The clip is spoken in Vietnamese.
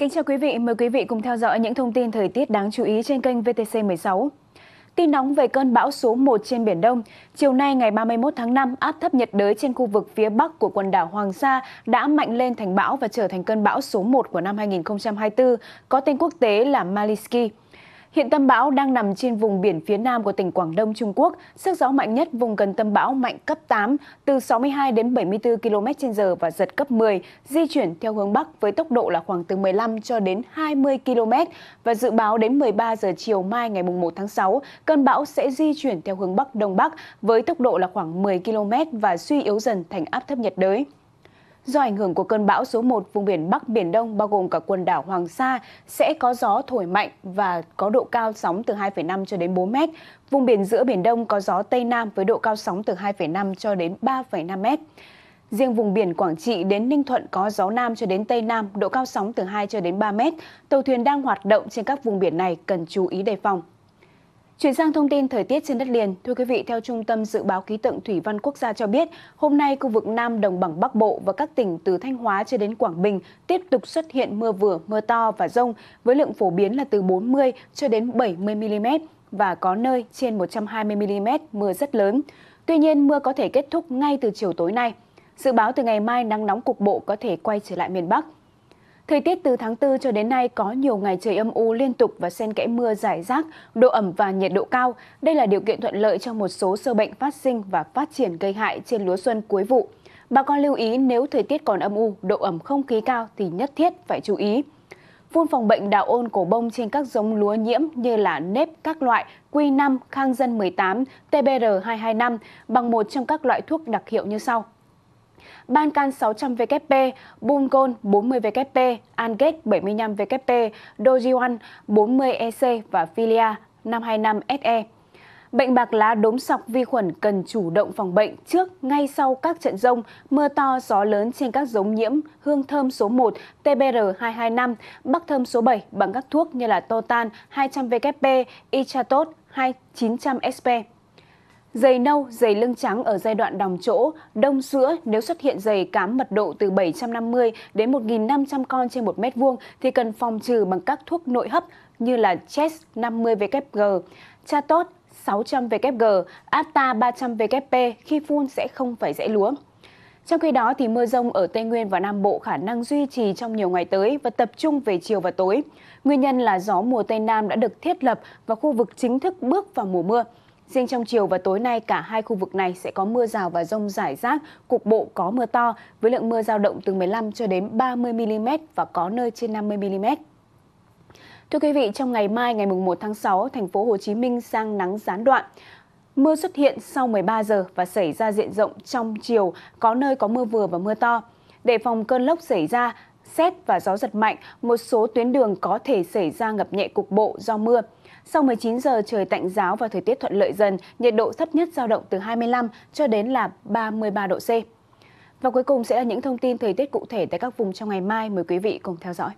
Kính chào quý vị, mời quý vị cùng theo dõi những thông tin thời tiết đáng chú ý trên kênh VTC16. Tin nóng về cơn bão số 1 trên Biển Đông. Chiều nay ngày 31 tháng 5, áp thấp nhiệt đới trên khu vực phía bắc của quần đảo Hoàng Sa đã mạnh lên thành bão và trở thành cơn bão số 1 của năm 2024, có tên quốc tế là Maliski. Hiện tâm bão đang nằm trên vùng biển phía nam của tỉnh Quảng Đông Trung Quốc. Sức gió mạnh nhất vùng gần tâm bão mạnh cấp 8, từ 62 đến 74 km/h và giật cấp 10, di chuyển theo hướng bắc với tốc độ là khoảng từ 15 cho đến 20 km và dự báo đến 13 giờ chiều mai ngày 1 tháng 6, cơn bão sẽ di chuyển theo hướng bắc đông bắc với tốc độ là khoảng 10 km và suy yếu dần thành áp thấp nhiệt đới. Do ảnh hưởng của cơn bão số 1, vùng biển Bắc Biển Đông bao gồm cả quần đảo Hoàng Sa sẽ có gió thổi mạnh và có độ cao sóng từ 2,5 cho đến 4 mét. Vùng biển giữa Biển Đông có gió Tây Nam với độ cao sóng từ 2,5 cho đến 3,5 mét. Riêng vùng biển Quảng Trị đến Ninh Thuận có gió Nam cho đến Tây Nam, độ cao sóng từ 2 cho đến 3 mét. Tàu thuyền đang hoạt động trên các vùng biển này cần chú ý đề phòng. Chuyển sang thông tin thời tiết trên đất liền, thưa quý vị, theo Trung tâm Dự báo Khí tượng Thủy văn Quốc gia cho biết, hôm nay khu vực Nam Đồng bằng Bắc Bộ và các tỉnh từ Thanh Hóa cho đến Quảng Bình tiếp tục xuất hiện mưa vừa, mưa to và rông với lượng phổ biến là từ 40 cho đến 70 mm và có nơi trên 120 mm mưa rất lớn. Tuy nhiên, mưa có thể kết thúc ngay từ chiều tối nay. Dự báo từ ngày mai nắng nóng cục bộ có thể quay trở lại miền Bắc. Thời tiết từ tháng 4 cho đến nay có nhiều ngày trời âm u liên tục và xen kẽ mưa rải rác, độ ẩm và nhiệt độ cao. Đây là điều kiện thuận lợi cho một số sâu bệnh phát sinh và phát triển gây hại trên lúa xuân cuối vụ. Bà con lưu ý nếu thời tiết còn âm u, độ ẩm không khí cao thì nhất thiết phải chú ý. Phun phòng bệnh đạo ôn cổ bông trên các giống lúa nhiễm như là nếp các loại Q5, Khang Dân 18, TBR225 bằng một trong các loại thuốc đặc hiệu như sau. Bancan 600WP, Bungon 40WP, Anget 75WP, Dojiwan 40EC và Filia 525SE. Bệnh bạc lá đốm sọc vi khuẩn cần chủ động phòng bệnh trước, ngay sau các trận rông, mưa to, gió lớn trên các giống nhiễm hương thơm số 1, TBR225, bắc thơm số 7 bằng các thuốc như là Totan 200WP, Ichatot 2900SP. Dày nâu, dày lưng trắng ở giai đoạn đồng chỗ, đông sữa nếu xuất hiện dày cám mật độ từ 750 đến 1.500 con trên 1 mét vuông thì cần phòng trừ bằng các thuốc nội hấp như là Chess 50VKG, Chatot 600 WG, Atta 300 WP khi phun sẽ không phải rẽ lúa. Trong khi đó thì mưa rông ở Tây Nguyên và Nam Bộ khả năng duy trì trong nhiều ngày tới và tập trung về chiều và tối. Nguyên nhân là gió mùa Tây Nam đã được thiết lập và khu vực chính thức bước vào mùa mưa. Riêng trong chiều và tối nay, cả hai khu vực này sẽ có mưa rào và rông rải rác, cục bộ có mưa to, với lượng mưa dao động từ 15 cho đến 30 mm và có nơi trên 50 mm. Thưa quý vị, trong ngày mai ngày 1 tháng 6, thành phố Hồ Chí Minh sang nắng gián đoạn. Mưa xuất hiện sau 13 giờ và xảy ra diện rộng trong chiều, có nơi có mưa vừa và mưa to. Để phòng cơn lốc xảy ra, xét và gió giật mạnh, một số tuyến đường có thể xảy ra ngập nhẹ cục bộ do mưa. Sau 19 giờ trời tạnh giáo và thời tiết thuận lợi dần, nhiệt độ thấp nhất dao động từ 25 cho đến là 33 độ C. Và cuối cùng sẽ là những thông tin thời tiết cụ thể tại các vùng trong ngày mai. Mời quý vị cùng theo dõi.